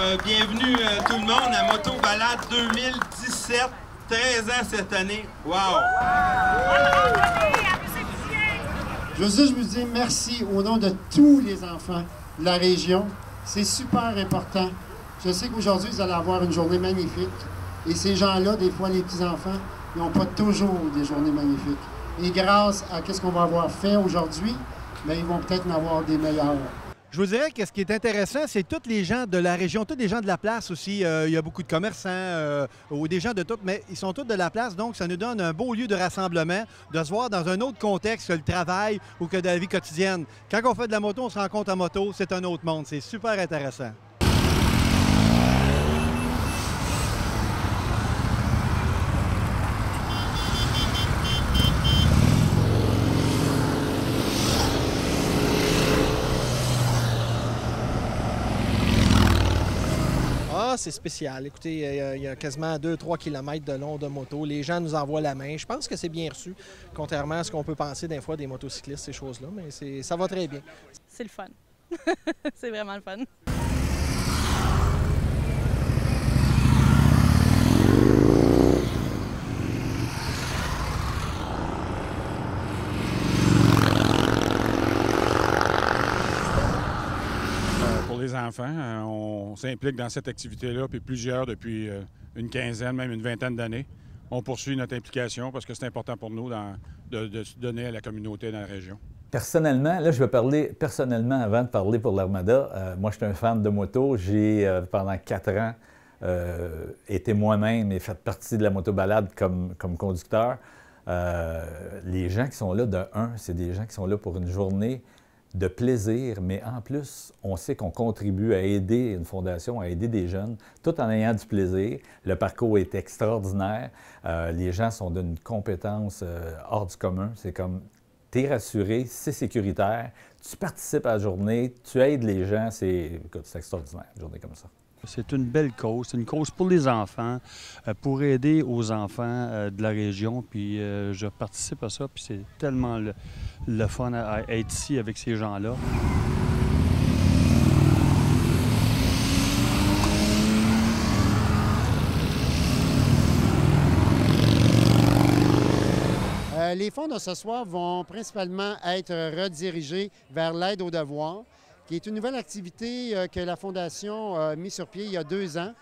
Euh, bienvenue euh, tout le monde à Moto Balade 2017. 13 ans cette année. Wow! Je veux dire, je vous dis merci au nom de tous les enfants de la région. C'est super important. Je sais qu'aujourd'hui, vous allez avoir une journée magnifique. Et ces gens-là, des fois, les petits-enfants, ils n'ont pas toujours des journées magnifiques. Et grâce à ce qu'on va avoir fait aujourd'hui, bien, ils vont peut-être en avoir des meilleurs. Je vous dirais que ce qui est intéressant, c'est tous les gens de la région, tous les gens de la place aussi. Euh, il y a beaucoup de commerçants euh, ou des gens de tout, mais ils sont tous de la place, donc ça nous donne un beau lieu de rassemblement, de se voir dans un autre contexte que le travail ou que de la vie quotidienne. Quand on fait de la moto, on se rencontre en moto, c'est un autre monde. C'est super intéressant. C'est spécial. Écoutez, il y a quasiment 2-3 km de long de moto. Les gens nous envoient la main. Je pense que c'est bien reçu, contrairement à ce qu'on peut penser des fois des motocyclistes, ces choses-là. Mais ça va très bien. C'est le fun. c'est vraiment le fun. Les enfants. Euh, on s'implique dans cette activité-là, puis plusieurs depuis euh, une quinzaine, même une vingtaine d'années. On poursuit notre implication parce que c'est important pour nous de, donner à la communauté dans la région. Personnellement, là, je vais parler personnellement avant de parler pour l'Armada. Euh, moi, je suis un fan de moto. J'ai, pendant quatre ans, été moi-même et fait partie de la motobalade comme, comme conducteur. les gens qui sont là, de un, c'est des gens qui sont là pour une journée de plaisir, mais en plus, on sait qu'on contribue à aider une fondation, à aider des jeunes, tout en ayant du plaisir. Le parcours est extraordinaire. Euh, les gens sont d'une compétence euh, hors du commun. C'est comme, tu es rassuré, c'est sécuritaire, tu participes à la journée, tu aides les gens. C'est extraordinaire, une journée comme ça. C'est une belle cause. C'est une cause pour les enfants, euh, pour aider aux enfants de la région. Puis je participe à ça, puis c'est tellement le, fun à, être ici avec ces gens-là. les fonds de ce soir vont principalement être redirigés vers l'aide aux devoirs qui est une nouvelle activité euh, que la Fondation a mis sur pied il y a deux ans.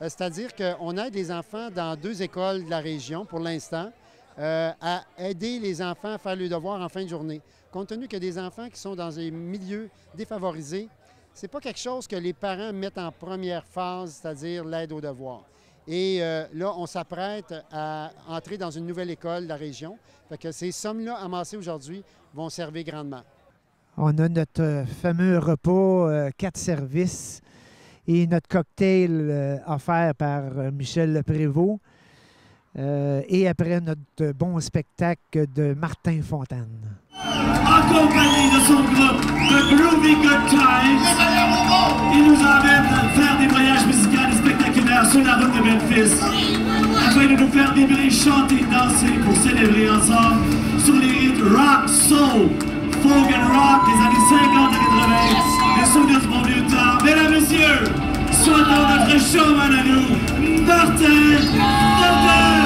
Euh, c'est-à-dire qu'on aide les enfants dans deux écoles de la région pour l'instant euh, à aider les enfants à faire le devoir en fin de journée. Compte tenu que des enfants qui sont dans des milieux défavorisés, ce n'est pas quelque chose que les parents mettent en première phase, c'est-à-dire l'aide aux devoirs. Et là, on s'apprête à entrer dans une nouvelle école de la région. Que ces sommes-là amassées aujourd'hui vont servir grandement. On a notre euh, fameux repas, euh, quatre services et notre cocktail euh, offert par Michel Prévost. Et après notre bon spectacle de Martin Fontane. En compagnie de son groupe The Groovy Good Times, il nous emmène faire des voyages musicaux spectaculaires sur la route de Memphis afin de nous faire vibrer, chanter, danser pour célébrer ensemble sur les rythmes rock, soul, folk and rock des années 50 et 80, les souvenirs du bon vieux temps. Mesdames, Messieurs, souhaitons notre showman à nous, Martin Martin!